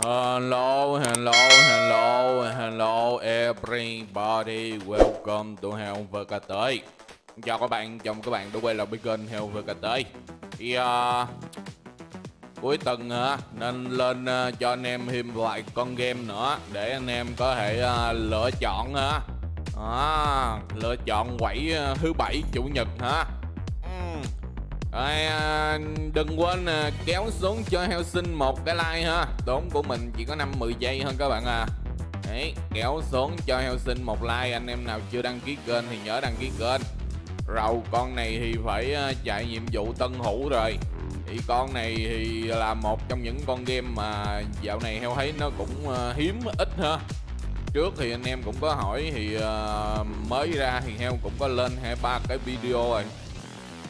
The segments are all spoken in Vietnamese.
Hello, hello, hello, hello everybody. Welcome to Hell VKT. Chào các bạn, chào mừng các bạn đã quay lại với kênh Hell VKT. Thì uh, cuối tuần uh, nên lên uh, cho anh em thêm vài con game nữa để anh em có thể uh, lựa chọn uh, à, lựa chọn quẩy uh, thứ bảy chủ nhật hả? uh. Ừ. Rồi, à, đừng quên à, kéo xuống cho heo sinh một cái like ha. Tốn của mình chỉ có 5-10 giây hơn các bạn à. Đấy, kéo xuống cho heo sinh một like. Anh em nào chưa đăng ký kênh thì nhớ đăng ký kênh. Rầu con này thì phải à, chạy nhiệm vụ tân hữu rồi. Thì con này thì là một trong những con game mà dạo này heo thấy nó cũng à, hiếm ít ha. Trước thì anh em cũng có hỏi thì uh, mới ra thì heo cũng có lên hai ba cái video rồi.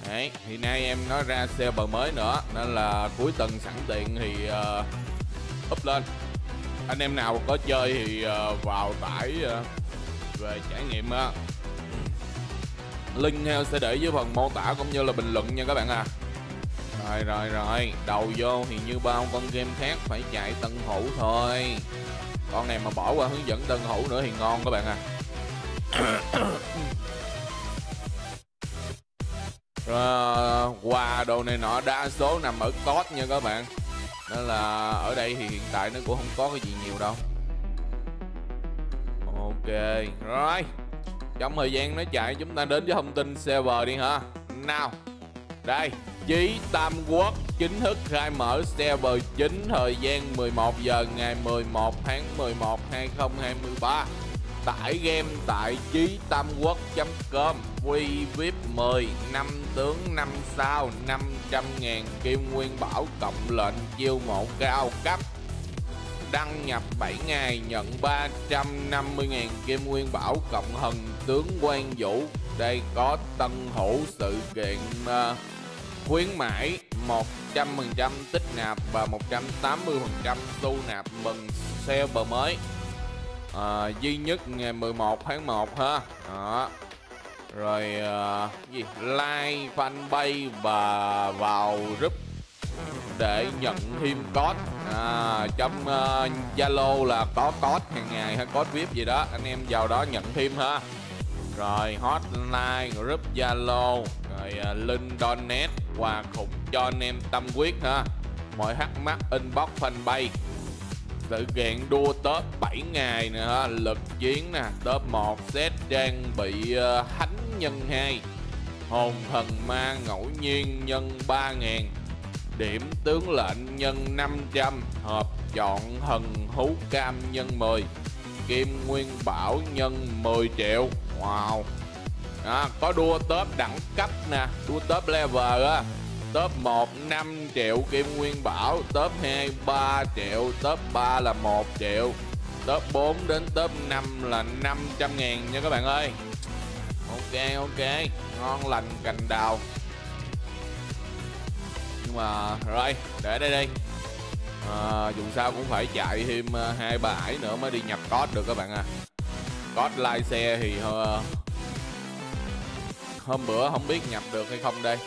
Đấy, thì nay em nói ra server mới nữa Nên là cuối tuần sẵn tiện thì uh, up lên. Anh em nào có chơi thì uh, vào tải uh, về trải nghiệm uh. Link heo sẽ để dưới phần mô tả cũng như là bình luận nha các bạn à. Rồi rồi rồi, đầu vô thì như bao con game khác phải chạy tân hữu thôi. Con này mà bỏ qua hướng dẫn tân hữu nữa thì ngon các bạn à. Rồi, quà đồ này nọ đa số nằm ở code nha các bạn. Nên là ở đây thì hiện tại nó cũng không có cái gì nhiều đâu. Ok, rồi. Trong thời gian nó chạy chúng ta đến với thông tin server đi ha. Nào, đây Chí Tam Quốc chính thức khai mở server chính thời gian 11 giờ ngày 11 tháng 11 2023 Tải game tại trí tam quốc.com quy VIP 10 năm tướng 5 sao 500 ngàn kim nguyên bảo cộng lệnh chiêu mộ cao cấp. Đăng nhập 7 ngày nhận 350 ngàn kim nguyên bảo cộng hần tướng quan vũ. Đây có tân hữu sự kiện uh, khuyến mãi 100% tích nạp và 180% tu nạp mừng server mới à, duy nhất ngày 11 tháng 1 ha. Đó. Rồi à, gì? Like fanpage và vào group để nhận thêm code. À, trong à, zalo uh, là có code hàng ngày hay code vip gì đó. Anh em vào đó nhận thêm ha. Rồi hotline group zalo. Rồi uh, link donate quà khủng cho anh em tâm quyết ha. Mọi thắc mắc inbox fanpage sự kiện đua top 7 ngày nữa lực chiến nè top 1 set trang bị uh, thánh nhân 2 hồn thần ma ngẫu nhiên nhân 3.000 điểm tướng lệnh nhân 500 hợp chọn thần hú cam nhân 10 kim nguyên bảo nhân 10 triệu. Wow. À, có đua top đẳng cấp nè. Đua top level á. Top 1 5 triệu Kim Nguyên Bảo. Top 2 3 triệu. Top 3 là 1 triệu. Top 4 đến top 5 là 500 ngàn nha các bạn ơi. Ok ok. Ngon lành cành đào. Nhưng mà rồi Để đây đi. À, Dù sao cũng phải chạy thêm ờ, hai ba ải nữa mới đi nhập code được các bạn à. Code like xe thì uh, Hôm bữa không biết nhập được hay không đây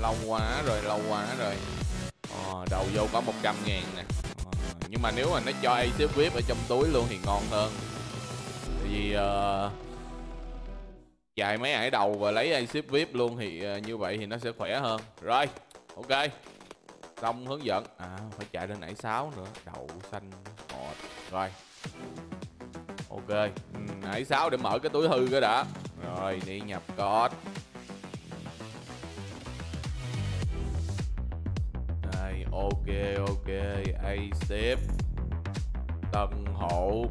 lâu quá rồi lâu quá rồi. Ờ, à, đầu vô có 100 ngàn nè. À, nhưng mà nếu mà nó cho xếp VIP ở trong túi luôn thì ngon hơn. Tại vì uh, chạy mấy ải đầu và lấy xếp VIP luôn thì uh, như vậy thì nó sẽ khỏe hơn. Rồi ok. Xong hướng dẫn. À phải chạy lên ải 6 nữa. Đậu xanh ngọt rồi. Ok. Ừ, ải 6 để mở cái túi hư cái đã. Rồi đi nhập code. Ok ok a xếp tân hộ.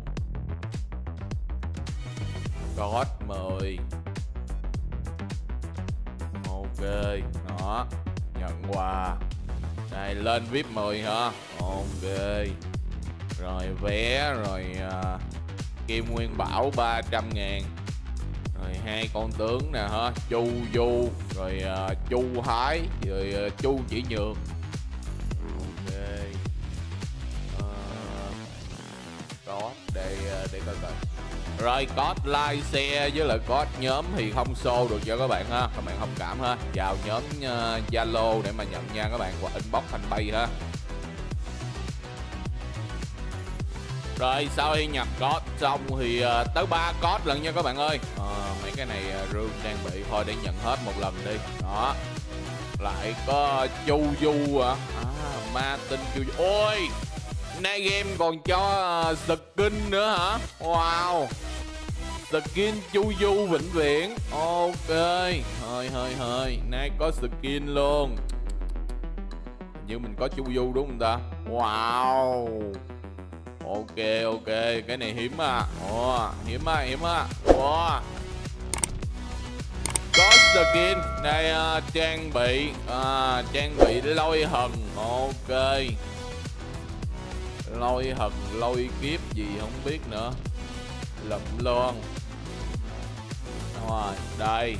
Gót 10 ok đó. Nhận quà. Đây lên vip 10 hả? Ok. Rồi vé rồi uh, kim nguyên bảo 300 ngàn. Rồi hai con tướng nè ha chu du rồi uh, chu hái rồi uh, chu chỉ nhược. Để ờ, để coi coi. Rồi code like xe với lại code nhóm thì không show được cho các bạn ha. Các bạn thông cảm ha. Vào nhóm ờ, zalo uh, để mà nhận nha các bạn hoặc inbox fanpage ha rồi sau khi nhập code xong thì uh, tới ba code lần nha các bạn ơi. À, mấy cái này uh, rương đang bị thôi để nhận hết một lần đi. Đó. Lại có chu du à, à ma tinh chu du ôi nay game còn cho ờ, skin nữa hả? Wow. Skin chu du vĩnh viễn. Ok. Hơi hơi hơi. Nay có skin luôn. Như mình có chu du đúng không ta? Wow. Ok ok. Cái này hiếm à. Oh, hiếm à hiếm à. Oh. có skin. Đây uh, ờ, trang bị uh, trang bị lôi hần. Ok lôi hần lôi kiếp gì không biết nữa. Lụm luôn. Rồi đây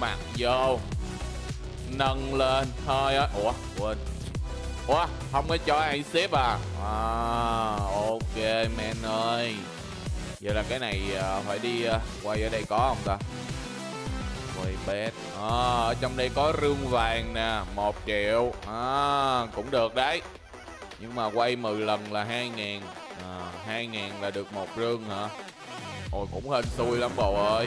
mặc vô. Nâng lên thôi á. Ủa quên. Ủa không có cho ai xếp à? À ok men ơi. Vậy là cái này uh, phải đi uh, quay ở đây có không ta? Quay bet à, ở trong đây có rương vàng nè một triệu. À, cũng được đấy nhưng mà quay 10 lần là hai ngàn. À, hai ngàn là được một rương hả? Ôi cũng hên xui lắm bầu ơi.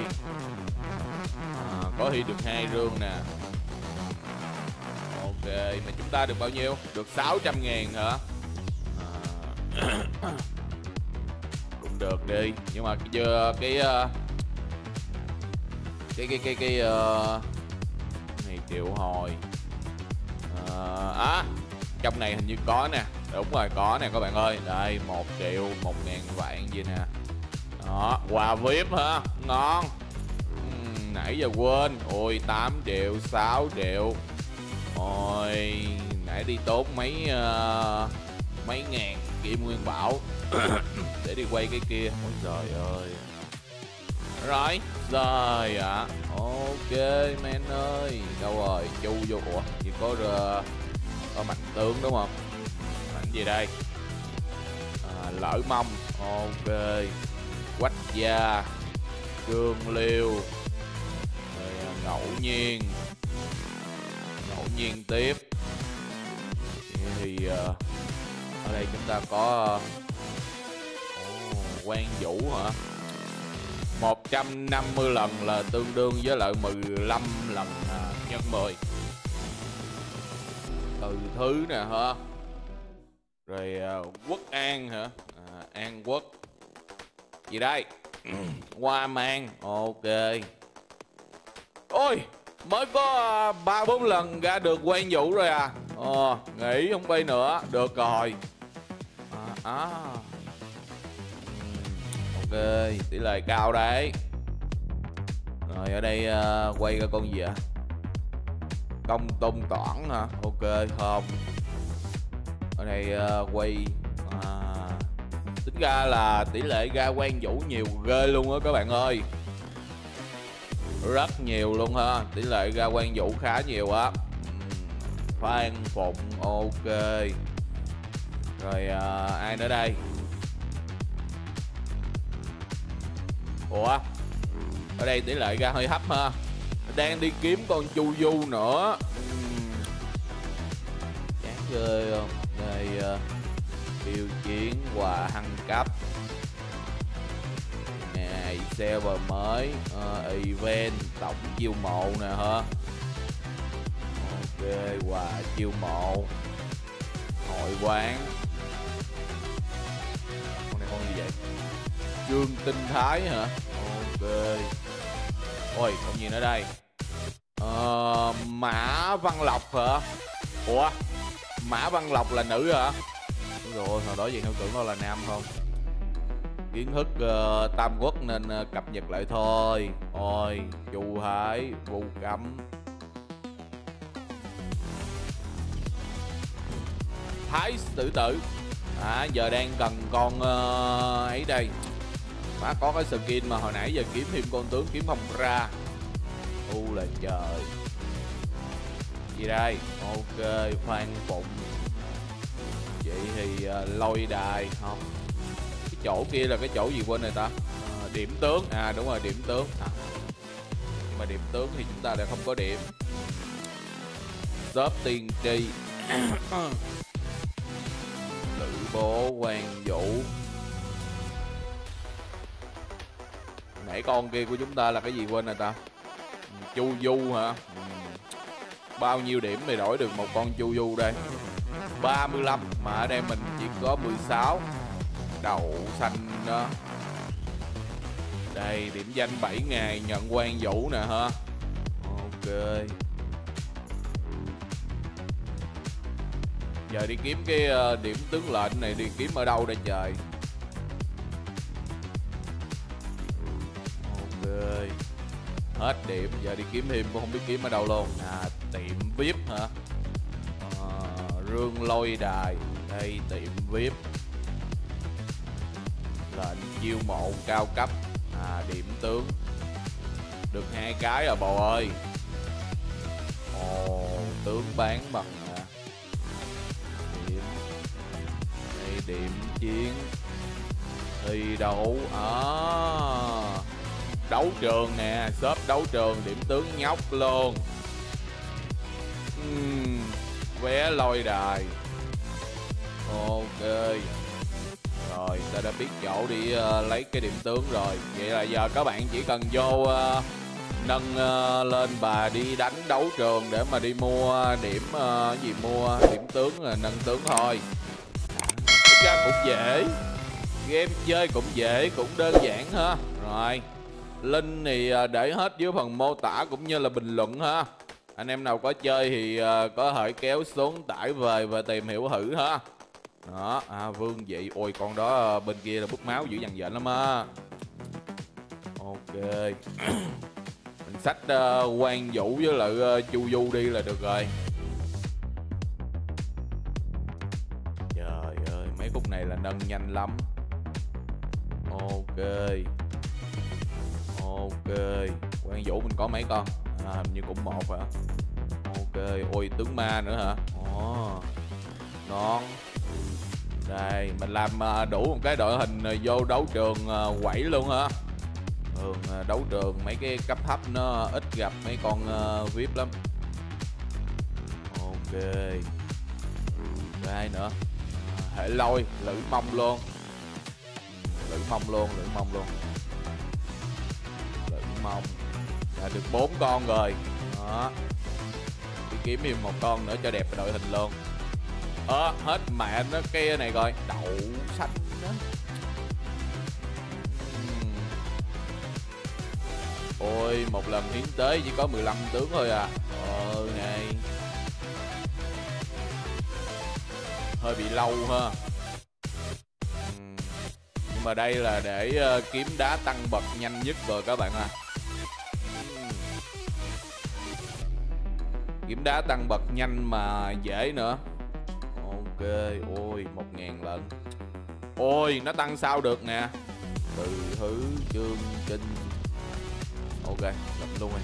À, có khi được hai rương nè. Ok mà chúng ta được bao nhiêu? Được 600 ngàn hả? À, cũng được đi. Nhưng mà chưa ờ, ờ, cái cái cái cái ờ, cái uh, này triệu hồi. Uh, à trong này hình như có nè đúng rồi có nè các bạn ơi. Đây một triệu một ngàn vạn gì nè. Đó quà vip hả? Ngon. Uhm, nãy giờ quên. Ôi 8 triệu 6 triệu. Ôi nãy đi tốn mấy uh, mấy ngàn kim nguyên bảo. Để đi quay cái kia. Ôi trời ơi. Rồi rồi ạ. À. ok men ơi. Đâu rồi? Chu vô. Ủa chỉ có uh, có mạnh tướng đúng không? Gì đây. À, lỡ mông ok. Quách gia. Cương liêu. Rồi à, ngẫu nhiên. Ngẫu nhiên tiếp. Thì uh, ở đây chúng ta có à, uh, oh, quan vũ hả? 150 lần là tương đương với lại 15 lần à, nhân 10 từ thứ nè ha rồi uh, quốc an hả? À, an quốc. Gì đây? Hoa mang. Ok. Ôi mới có ba ba bốn lần ra được quen vũ rồi à? Ờ nghỉ không bay nữa. Được rồi. À, à. Ừ, ok. Tỷ lệ cao đấy. Rồi ở đây uh, quay ra con gì ạ à? công tôn toản hả? Ok không ở đây uh, quay à, tính ra là tỷ lệ ra quen vũ nhiều ghê luôn á các bạn ơi. Rất nhiều luôn ha tỷ lệ ra quen vũ khá nhiều á. Phan phụng ok. Rồi à, ai nữa đây? Ủa? Ở đây tỷ lệ ra hơi thấp ha. Đang đi kiếm con chu du nữa. Chán ghê không? Đây ờ, uh, chiến quà hăng cấp. Ngày server mới uh, event tổng chiêu mộ nè hả? Ok quà chiêu mộ. Hội quán. Con này con gì vậy? Trương tinh thái hả? Ok. Ôi không gì nữa đây? Uh, Mã Văn Lộc hả? Ủa? Mã Văn Lộc là nữ hả? Đúng rồi, hồi đó gì không tưởng nó là nam không? Kiến thức uh, Tam Quốc nên uh, cập nhật lại thôi. Ôi, Chu Hải, Vu Cấm Thái tử tử. À, giờ đang cần con uh, ấy đây. Má có cái skin mà hồi nãy giờ kiếm thêm con tướng kiếm không ra. U là trời gì đây? Ok phan phụng vậy thì uh, lôi đài không? Cái chỗ kia là cái chỗ gì quên rồi ta? Uh, điểm tướng. À đúng rồi điểm tướng. À. nhưng mà điểm tướng thì chúng ta lại không có điểm. Shop tiên tri. Lữ bố hoàng vũ. Nãy con kia của chúng ta là cái gì quên rồi ta? Chu du hả? Ừ bao nhiêu điểm để đổi được một con chu du đây. 35 mà ở đây mình chỉ có 16 đậu xanh đó đây, điểm danh 7 ngày, nhận quan vũ nè, ha. Ok. Giờ đi kiếm cái ờ, điểm tướng lệnh này, đi kiếm ở đâu đây trời? Ok. Hết điểm, giờ đi kiếm thêm, cũng không biết kiếm ở đâu luôn. À tiệm vip hả? À, rương lôi đài đây tiệm vip. Lệnh chiêu mộ cao cấp. À điểm tướng. Được hai cái à, rồi bầu ơi. Ồ tướng bán bằng à, điểm. Đây điểm chiến. Thi đấu. À đấu trường nè shop đấu trường điểm tướng nhóc luôn vé lôi đài. Ok. Rồi ta đã biết chỗ đi uh, lấy cái điểm tướng rồi. Vậy là giờ các bạn chỉ cần vô uh, nâng uh, lên bà đi đánh đấu trường để mà đi mua điểm uh, gì mua điểm tướng là nâng tướng thôi. Thực ra cũng dễ. Game chơi cũng dễ cũng đơn giản ha. Rồi link thì để hết dưới phần mô tả cũng như là bình luận ha anh em nào có chơi thì ờ, có thể kéo xuống tải về và tìm hiểu thử ha. Đó à, vương vậy ôi con đó ờ, bên kia là bút máu dữ dằn dện lắm á. Ok. Mình xách ờ, uh, quan vũ với lại uh, chu du đi là được rồi. Trời ơi mấy khúc này là nâng nhanh lắm. Ok. Ok. Quan vũ mình có mấy con? À, hình như cũng một hả? Ok ôi tướng ma nữa hả? Ồ. Oh, ngon. Đây mình làm ờ, đủ một cái đội hình ờ, vô đấu trường quẩy luôn hả? Thường đấu trường mấy cái cấp thấp nó ít gặp mấy con vip lắm. Ok. Đây nữa. Hệ lôi lữ mông luôn. Lữ mông luôn lữ mông luôn. Lữ mông là được bốn con rồi. Đó. Đi kiếm thêm một con nữa cho đẹp đội hình luôn. Ờ hết mẹ nó kia này rồi. Đậu xanh đó ôi một lần hiến tế chỉ có 15 tướng thôi à. Ờ này. Hơi bị lâu ha. Nhưng mà đây là để uh, kiếm đá tăng bậc nhanh nhất rồi các bạn à. Kiếm đá tăng bậc nhanh mà dễ nữa. Ok, ôi, một ngàn lần. Ôi, nó tăng sao được nè? Từ thứ chương trình. Ok, lập luôn rồi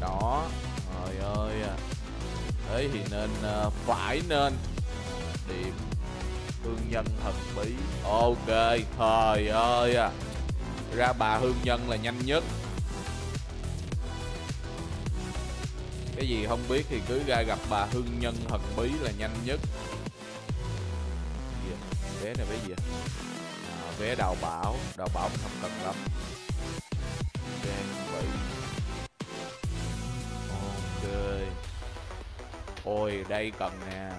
đó, trời ơi à. thế thì nên ờ, phải nên điểm hương nhân thần bí. Ok, trời ơi à. ra bà hương nhân là nhanh nhất. Cái gì không biết thì cứ ra gặp bà hương nhân thần bí là nhanh nhất. Gì vé này vé gì à, vé đào bảo. Đào bảo không cần lắm. Trang bị ok. Ôi đây cần nè.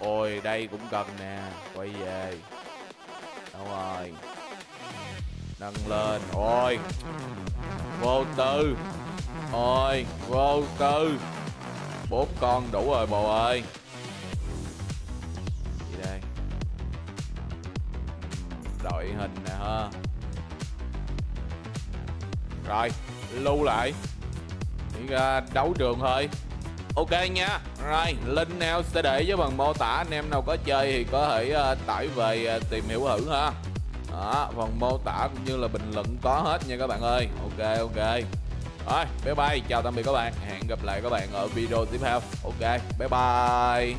Ôi đây cũng cần nè. Quay về. Đâu rồi? Nâng lên. Ôi. Vô tư. Ôi, vô tư. Bốn con đủ rồi bồ ơi. Gì đây? Đội hình nè ha. Rồi, lưu lại. Đi ra đấu trường thôi. Ok nha. Rồi, link nào sẽ để với phần mô tả. Anh em nào có chơi thì có thể uh, tải về uh, tìm hiểu thử ha. Đó, phần mô tả cũng như là bình luận có hết nha các bạn ơi. Ok ok rồi, bye bye. Chào tạm biệt các bạn. Hẹn gặp lại các bạn ở video tiếp theo. Ok, bye bye.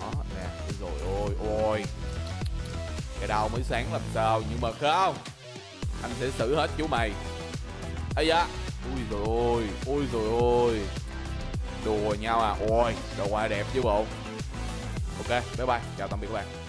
Đó, nè, rồi, ôi ôi. Cái đầu mới sáng làm sao, nhưng mà không. Anh sẽ xử hết chú mày. Ây da. Ui rồi ôi, ui rồi ôi. Đùa nhau à? Ôi đồ hoa đẹp chứ bộ. Ok, bye bye. Chào tạm biệt các bạn.